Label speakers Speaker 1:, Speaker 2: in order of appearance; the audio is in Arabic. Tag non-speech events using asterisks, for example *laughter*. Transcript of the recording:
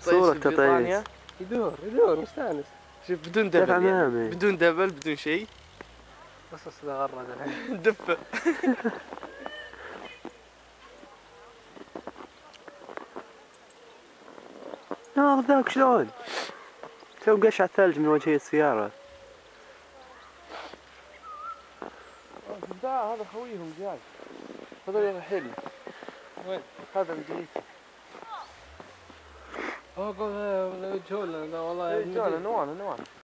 Speaker 1: صورة تطيش.
Speaker 2: يدور يدور مستانس.
Speaker 3: شوف بدون دبل يعني. بدون دبل بدون شيء.
Speaker 2: بس أصلا غرد الحين
Speaker 3: دفة. *laughs*
Speaker 1: نار ذاك شلون؟ تو قشع الثلج من وجهي السيارة.
Speaker 3: لا هذا خويهم جاي. هذا حلو
Speaker 2: وين؟
Speaker 3: هذا Aga
Speaker 2: näe, nüüd ei ole,
Speaker 3: näe, ole. ei ole, noa, noa.